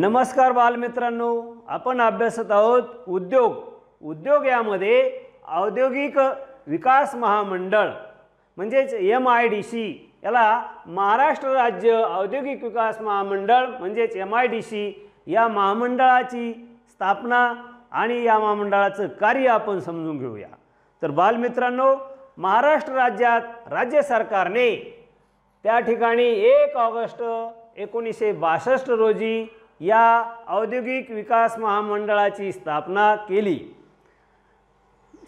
नमस्कार बालमित्रांनो आपण अभ्यासत आहोत उद्योग. उद्योग यामध्ये औद्योगिक विकास महामंडळ म्हणजेच एम आय डी सी याला महाराष्ट्र राज्य औद्योगिक विकास महामंडळ म्हणजेच एम आय डी सी या महामंडळाची स्थापना आणि या महामंडळाचं कार्य आपण समजून घेऊया. तर बालमित्रांनो महाराष्ट्र राज्यात राज्य सरकारने त्या ठिकाणी एक ऑगस्ट एकोणीसशे बासष्ट रोजी या औद्योगिक विकास महामंडळाची स्थापना केली.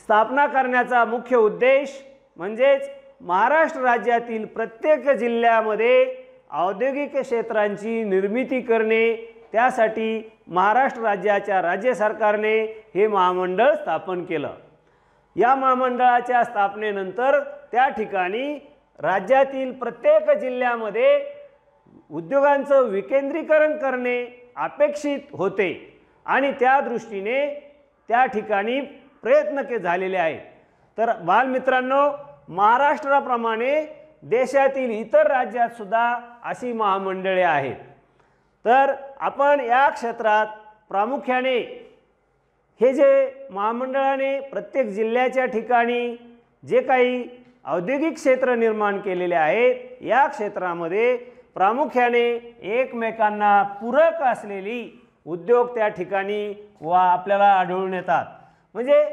स्थापना करण्याचा मुख्य उद्देश म्हणजेच महाराष्ट्र राज्यातील प्रत्येक जिल्ह्यामध्ये औद्योगिक क्षेत्रांची निर्मिती करणे त्यासाठी महाराष्ट्र राज्याच्या राज्य सरकारने हे महामंडळ स्थापन केलं. या महामंडळाच्या स्थापनेनंतर त्या ठिकाणी राज्यातील प्रत्येक जिल्ह्यामध्ये उद्योगांचं विकेंद्रीकरण करणे अपेक्षित होते. आणि त्या दृष्टीने त्या ठिकाणी प्रयत्न के झालेले आहेत. तर बालमित्रांनो महाराष्ट्राप्रमाणे देशातील इतर राज्यात सुद्धा अशी महामंडळे आहेत. तर आपण या क्षेत्रात प्रामुख्याने हे जे महामंडळाने प्रत्येक जिल्ह्याच्या ठिकाणी जे काही औद्योगिक क्षेत्र निर्माण केलेले आहेत या क्षेत्रामध्ये प्रामुख्याने एकमेकांना पूरक असलेली उद्योग त्या ठिकाणी वा आपल्याला आढळून येतात. म्हणजे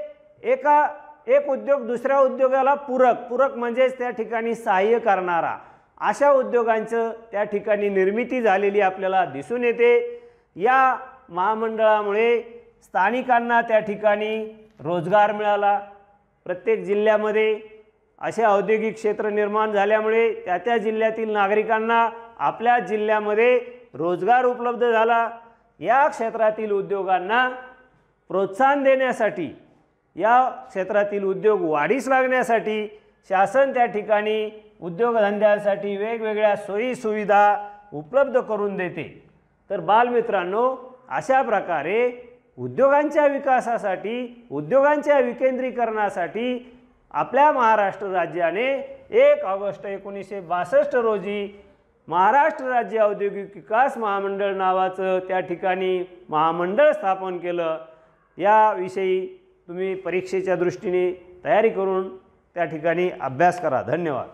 एका एक उद्योग दुसऱ्या उद्योगाला पूरक पूरक म्हणजेच त्या ठिकाणी सहाय्य करणारा. अशा उद्योगांचं त्या ठिकाणी निर्मिती झालेली आपल्याला दिसून येते. या महामंडळामुळे स्थानिकांना त्या ठिकाणी रोजगार मिळाला. प्रत्येक जिल्ह्यामध्ये असे औद्योगिक क्षेत्र निर्माण झाल्यामुळे त्या त्या जिल्ह्यातील नागरिकांना आपल्या जिल्ह्यामध्ये रोजगार उपलब्ध झाला. या क्षेत्रातील उद्योगांना प्रोत्साहन देण्यासाठी या क्षेत्रातील उद्योग वाढीस लागण्यासाठी शासन त्या ठिकाणी उद्योगधंद्यांसाठी वेगवेगळ्या सोयीसुविधा उपलब्ध करून देते. तर बालमित्रांनो अशा प्रकारे उद्योगांच्या विकासासाठी उद्योगांच्या विकेंद्रीकरणासाठी आपल्या महाराष्ट्र राज्याने एक ऑगस्ट एकोणीसशे बासष्ट रोजी महाराष्ट्र राज्य औद्योगिक विकास महामंडळ नावाचं त्या ठिकाणी महामंडळ स्थापन केलं. याविषयी तुम्ही परीक्षेच्या दृष्टीने तयारी करून त्या ठिकाणी अभ्यास करा. धन्यवाद.